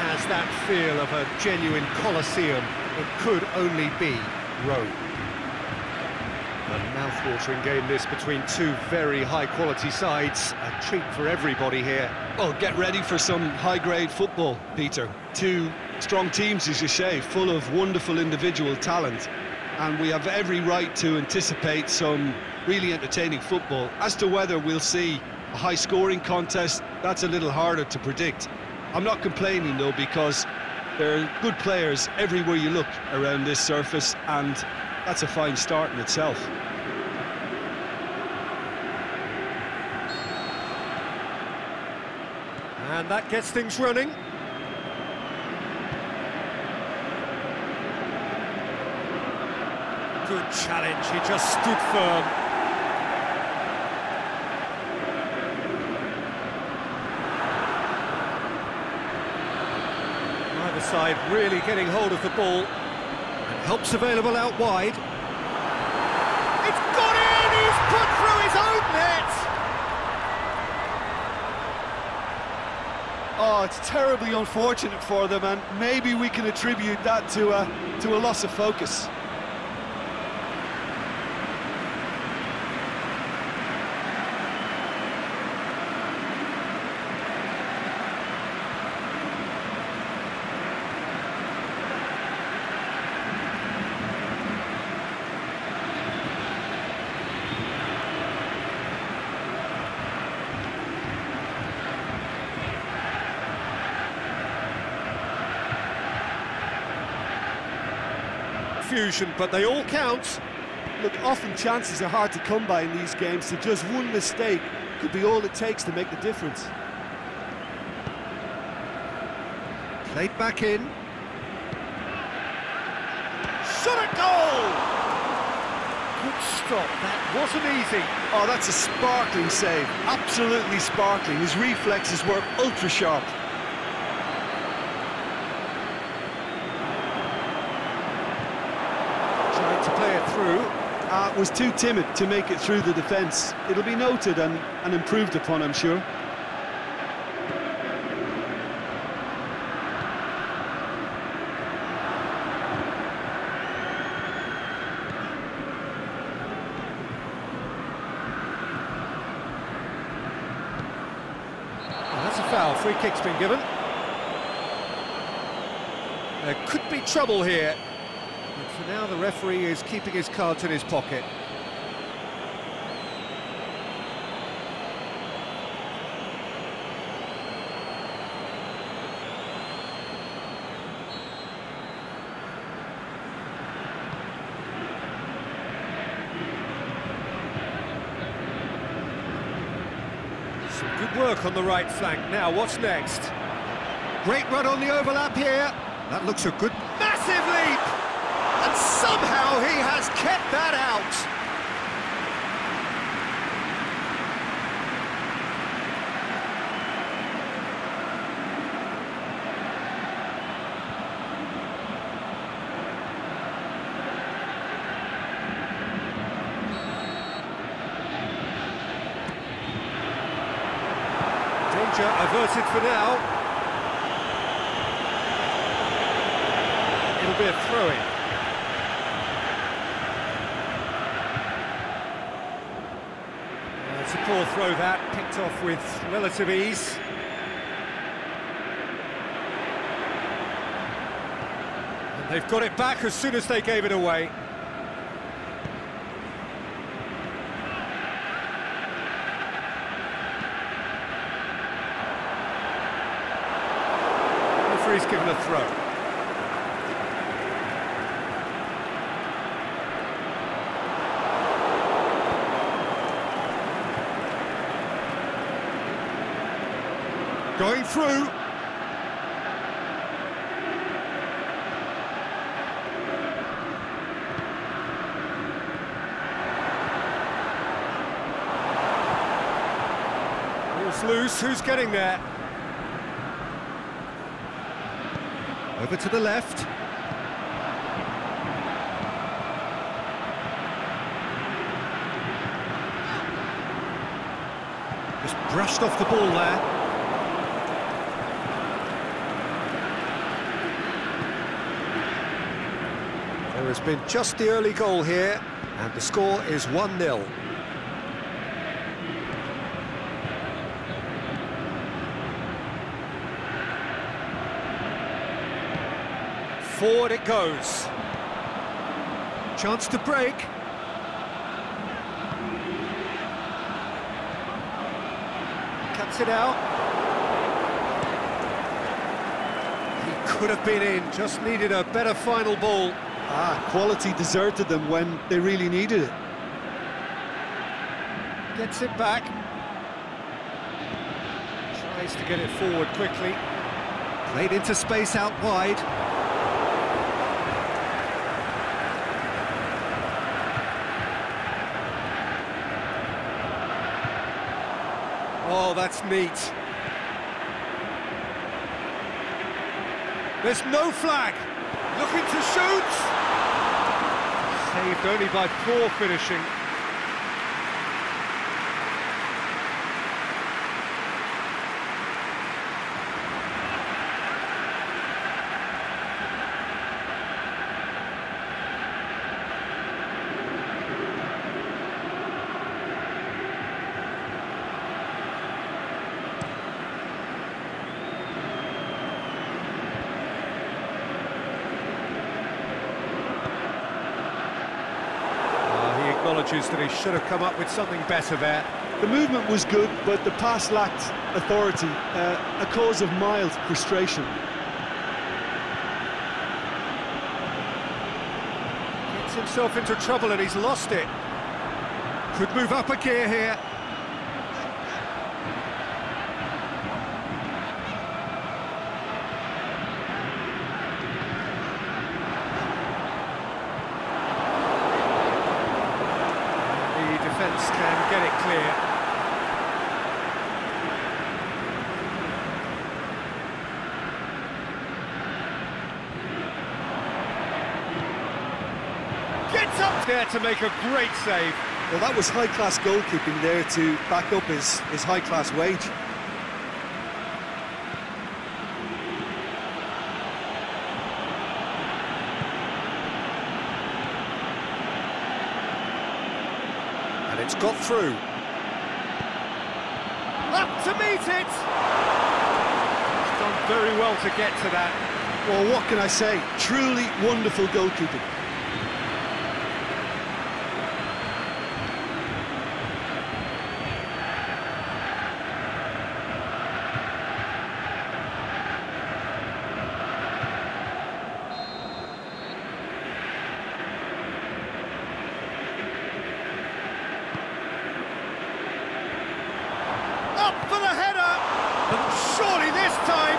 has that feel of a genuine Colosseum. It could only be Rome. A mouth-watering game this between two very high-quality sides. A treat for everybody here. Well, get ready for some high-grade football, Peter. Two strong teams, as you say, full of wonderful individual talent. And we have every right to anticipate some really entertaining football. As to whether we'll see a high-scoring contest, that's a little harder to predict. I'm not complaining though because there are good players everywhere you look around this surface and that's a fine start in itself. And that gets things running. Good challenge, he just stood firm. Side really getting hold of the ball. And helps available out wide. It's got in! He's put through his own net! Oh, it's terribly unfortunate for them, and maybe we can attribute that to a, to a loss of focus. Confusion, but they all count. Look, often chances are hard to come by in these games, so just one mistake could be all it takes to make the difference. Played back in. Shot at goal! Good stop, that wasn't easy. Oh, that's a sparkling save, absolutely sparkling. His reflexes were ultra-sharp. through. Uh, was too timid to make it through the defence. It'll be noted and, and improved upon, I'm sure. that's a foul. Free kick's been given. There could be trouble here. For now, the referee is keeping his cards in his pocket. Good work on the right flank. Now, what's next? Great run on the overlap here. That looks a good... Somehow he has kept that out. Danger averted for now. It'll be a throw-in. It's a poor throw that, picked off with relative ease. And they've got it back as soon as they gave it away. Referee's given a throw. Going through. It's loose, who's getting there? Over to the left. Just brushed off the ball there. There has been just the early goal here, and the score is 1-0. Forward it goes. Chance to break. Cuts it out. He could have been in, just needed a better final ball. Ah, quality deserted them when they really needed it. Gets it back. Tries to get it forward quickly. Played into space out wide. Oh, that's neat. There's no flag. Looking to shoot. Saved only by poor finishing. Ah, he acknowledges that he should have come up with something better there. The movement was good, but the pass lacked authority, uh, a cause of mild frustration. Gets himself into trouble and he's lost it. Could move up a gear here. The defence can get it clear. Gets up there to make a great save. Well, that was high-class goalkeeping there to back up his, his high-class wage. And it's got through. Up to meet it! He's done very well to get to that. Well, what can I say? Truly wonderful goalkeeping. Up for the header! And surely this time...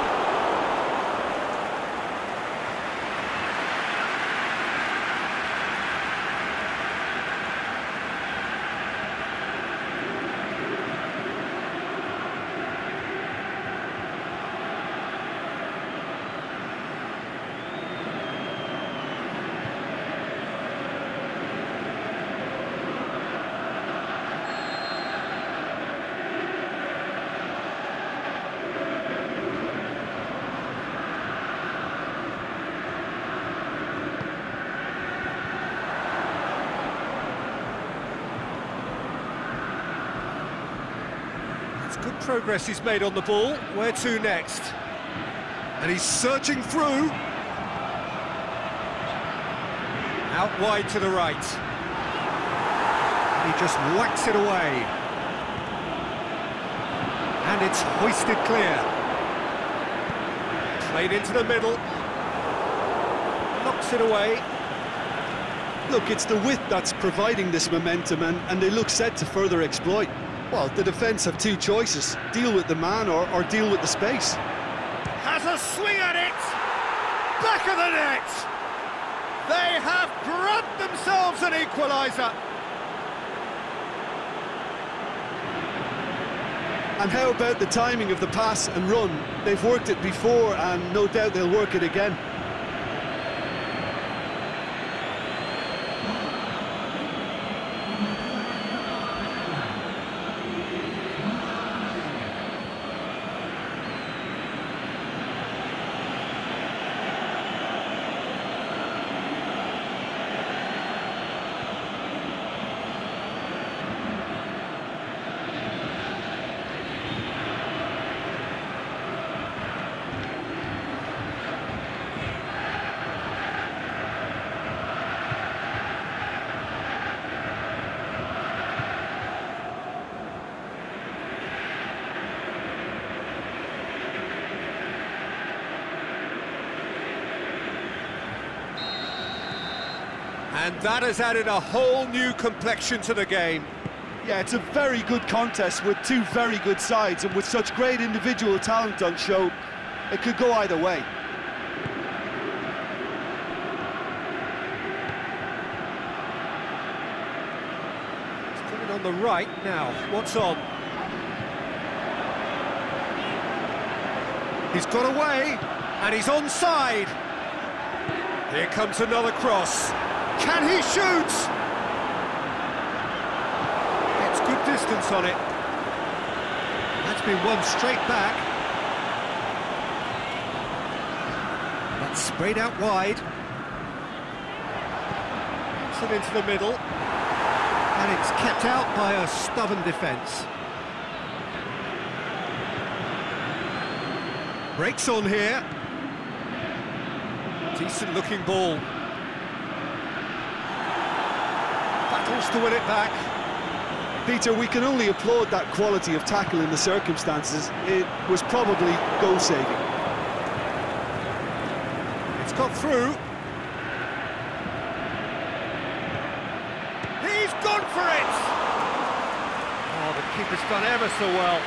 It's good progress he's made on the ball. Where to next? And he's searching through. Out wide to the right. He just whacks it away. And it's hoisted clear. Played into the middle. Knocks it away. Look, it's the width that's providing this momentum, and, and they look set to further exploit. Well, the defence have two choices, deal with the man or, or deal with the space. Has a swing at it! Back of the net! They have grabbed themselves an equaliser! And how about the timing of the pass and run? They've worked it before and no doubt they'll work it again. And that has added a whole new complexion to the game. Yeah, it's a very good contest with two very good sides, and with such great individual talent on show, it could go either way. He's coming on the right now. What's on? He's got away, and he's onside. Here comes another cross. Can he shoot? It's good distance on it. That's been one straight back. That's sprayed out wide. Puts it into the middle. And it's kept out by a stubborn defence. Breaks on here. Decent looking ball. Battles to win it back. Peter, we can only applaud that quality of tackle in the circumstances. It was probably goal-saving. It's got through. He's gone for it! Oh, the keeper's done ever so well.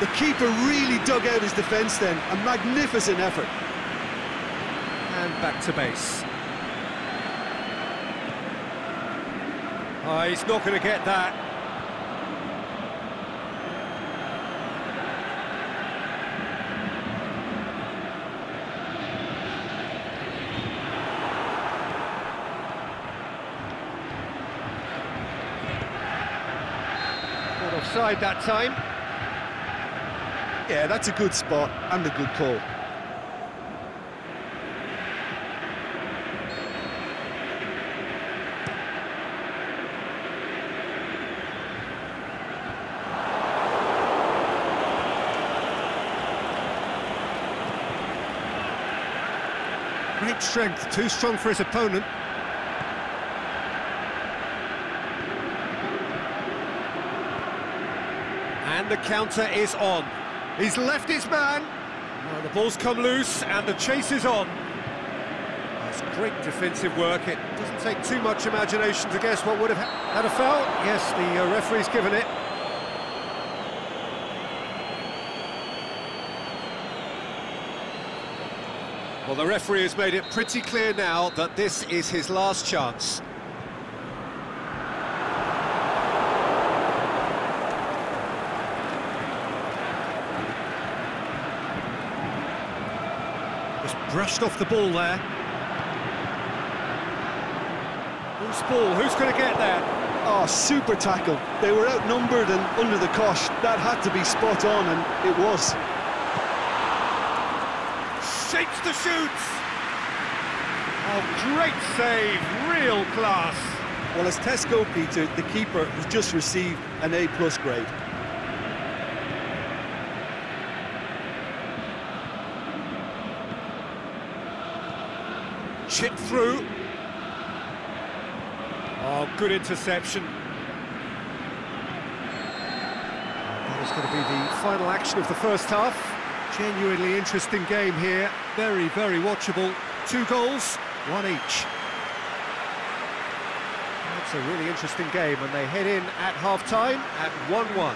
The keeper really dug out his defence then, a magnificent effort. And back to base. Oh, he's not going to get that. Not offside that time. Yeah, that's a good spot and a good call. Strength, too strong for his opponent. And the counter is on. He's left his man. Well, the ball's come loose and the chase is on. That's great defensive work. It doesn't take too much imagination to guess what would have had a foul. Yes, the uh, referee's given it. Well, the referee has made it pretty clear now that this is his last chance. Just brushed off the ball there. Whose ball, who's going to get there? Oh, super tackle. They were outnumbered and under the cosh. That had to be spot on, and it was. The shoots! Oh, great save, real class. Well, as Tesco, Peter, the keeper has just received an A-plus grade. Chip through. Oh, good interception. That is going to be the final action of the first half. Genuinely interesting game here. Very, very watchable. Two goals, one each. It's a really interesting game, and they head in at half-time at 1-1.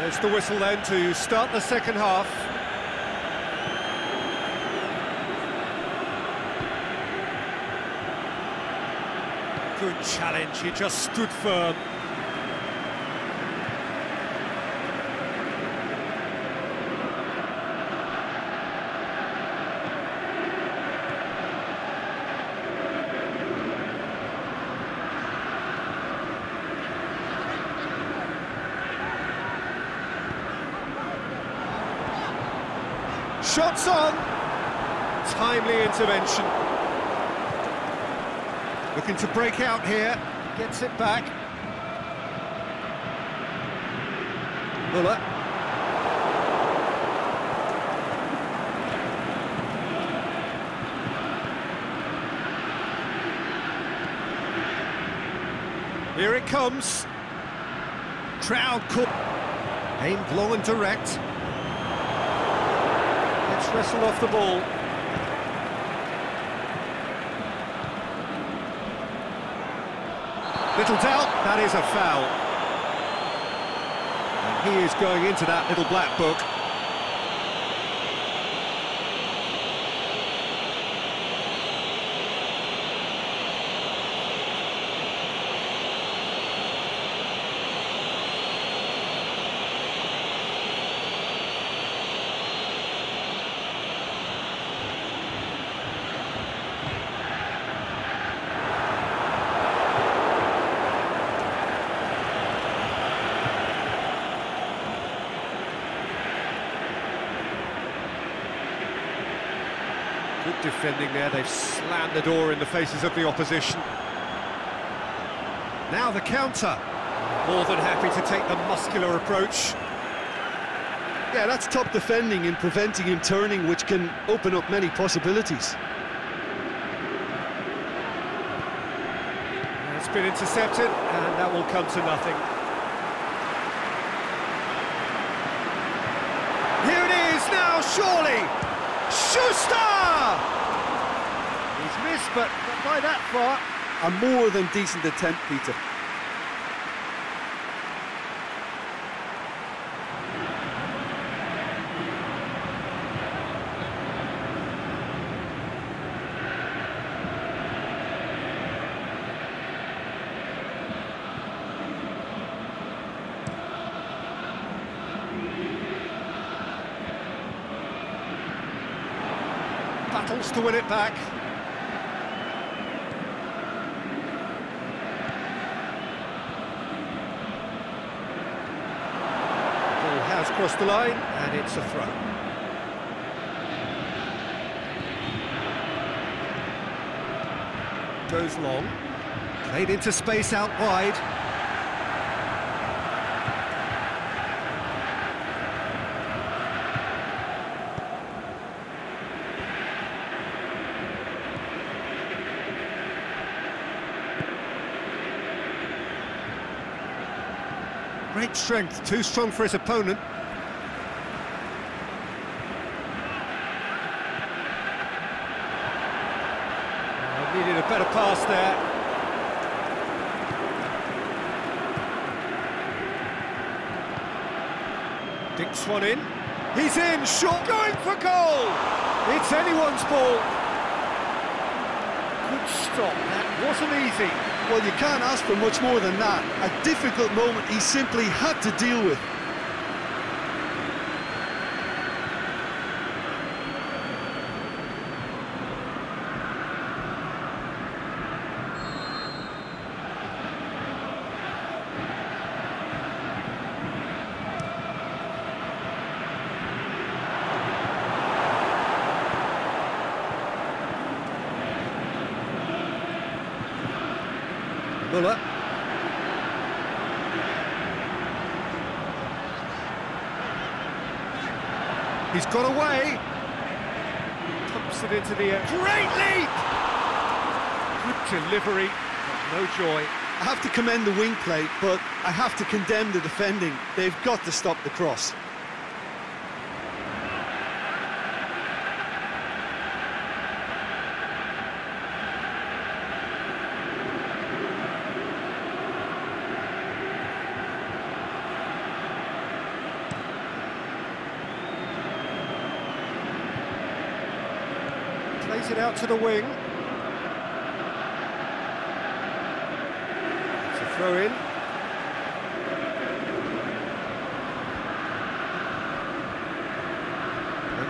There's the whistle then to start the second half. Good challenge, he just stood firm. Shots on! Timely intervention. Looking to break out here, gets it back. Muller. Here it comes. Crowd caught. Aimed long and direct. Gets wrestled off the ball. Little doubt, that is a foul. And he is going into that little black book. Good defending there, they've slammed the door in the faces of the opposition. Now the counter. More than happy to take the muscular approach. Yeah, that's top defending in preventing him turning, which can open up many possibilities. It's been intercepted, and that will come to nothing. Here it is now, surely! Schuster! He's missed, but by that far. A more than decent attempt, Peter. Battles to win it back. Crossed the line, and it's a throw. Goes long. Played into space out wide. Great strength, too strong for his opponent. Needed a better pass there. Dinks one in. He's in, short, going for goal! It's anyone's ball. Good stop, that wasn't easy. Well, you can't ask for much more than that. A difficult moment he simply had to deal with. Muller. He's got away. Pumps it into the air. Great leap! Good delivery, but no joy. I have to commend the wing play, but I have to condemn the defending. They've got to stop the cross. Plays it out to the wing. Throw in.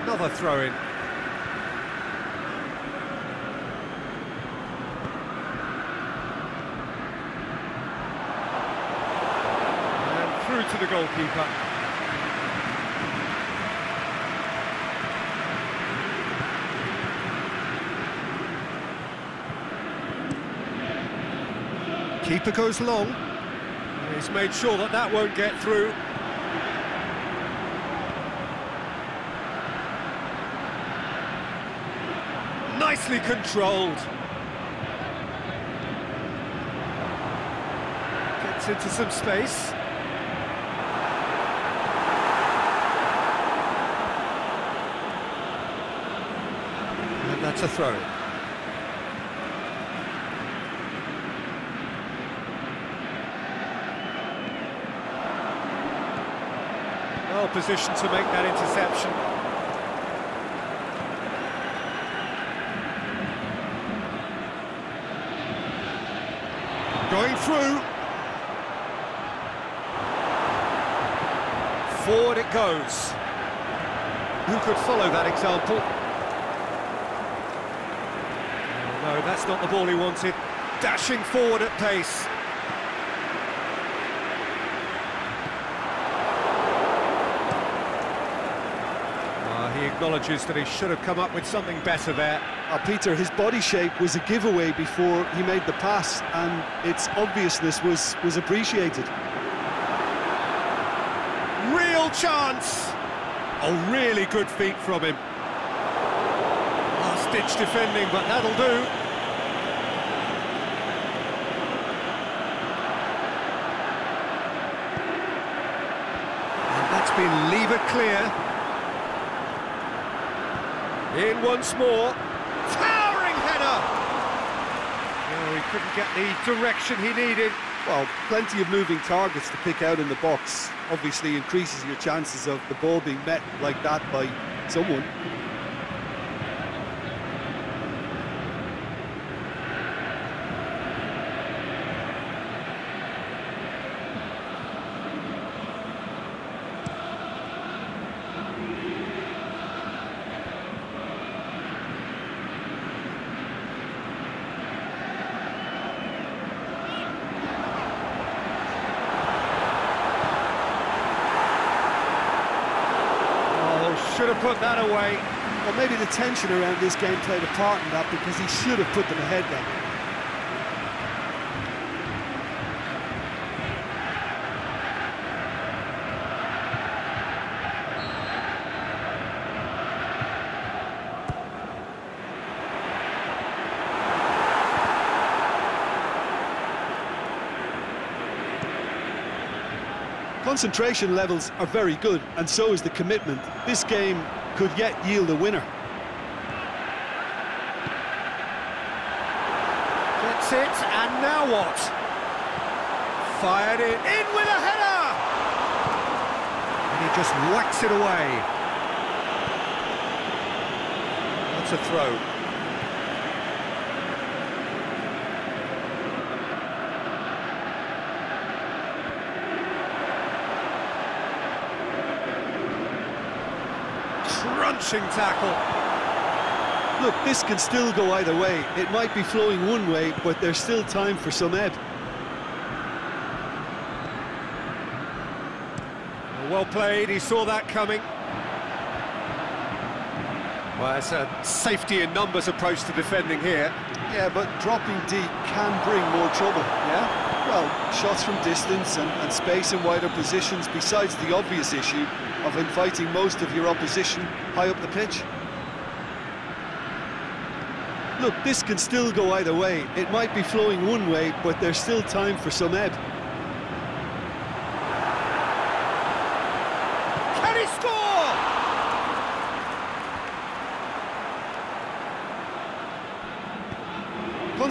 Another throw in. And through to the goalkeeper. Keeper goes long. He's made sure that that won't get through. Nicely controlled. Gets into some space. And that's a throw. Well positioned to make that interception. Going through. Forward it goes. Who could follow that example? No, that's not the ball he wanted. Dashing forward at pace. Ah, he acknowledges that he should have come up with something better there. Uh, Peter, his body shape was a giveaway before he made the pass, and its obviousness was, was appreciated. Real chance! A really good feat from him. Last-ditch defending, but that'll do. That's been lever clear. In once more. Towering header! No, he couldn't get the direction he needed. Well, plenty of moving targets to pick out in the box. Obviously increases your chances of the ball being met like that by someone. Oh, should have put that away. Well, maybe the tension around this game played a part in that because he should have put them ahead then. Concentration levels are very good, and so is the commitment. This game could yet yield a winner. Gets it, and now what? Fired it in with a header! And he just whacks it away. That's a throw. Tackle. Look, this can still go either way. It might be flowing one way, but there's still time for some ebb. Well played, he saw that coming. Well, it's a safety in numbers approach to defending here. Yeah, but dropping deep can bring more trouble, yeah? Well, shots from distance and, and space in wider positions, besides the obvious issue of inviting most of your opposition high up the pitch. Look, this can still go either way. It might be flowing one way, but there's still time for some ebb.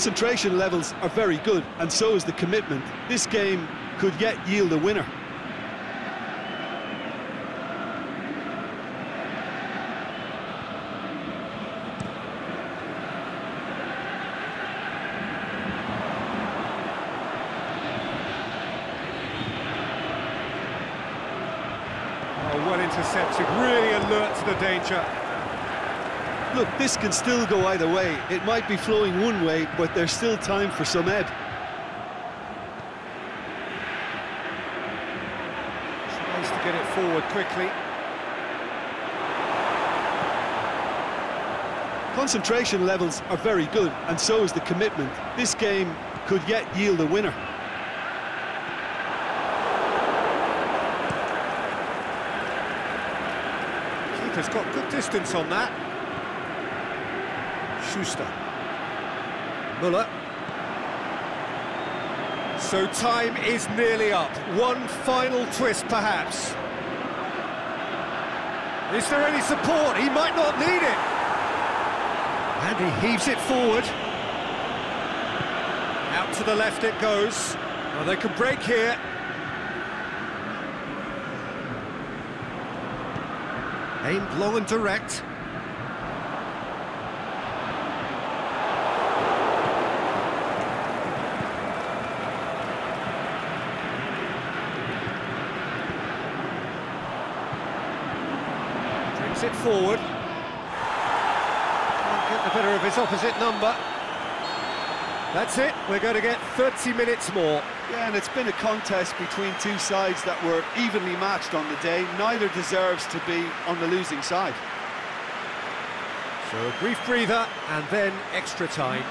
concentration levels are very good, and so is the commitment. This game could yet yield a winner. Oh, well intercepted, really alert to the danger. Look, this can still go either way. It might be flowing one way, but there's still time for some ebb. Tries to get it forward quickly. Concentration levels are very good, and so is the commitment. This game could yet yield a winner. Keeper's got good distance on that. Schuster. Muller. So time is nearly up. One final twist, perhaps. Is there any support? He might not need it. And he heaves it forward. Out to the left it goes. Well, they can break here. Aimed low and direct. Brings it forward. Can't get the better of his opposite number. That's it, we're going to get 30 minutes more. Yeah, and it's been a contest between two sides that were evenly matched on the day. Neither deserves to be on the losing side. So a brief breather and then extra time.